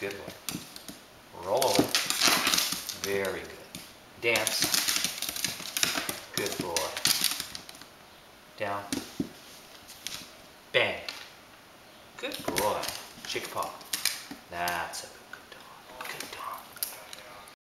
Good boy. Roll over. Very good. Dance. Good boy. Down. Bang. Good boy. Chick paw. That's it.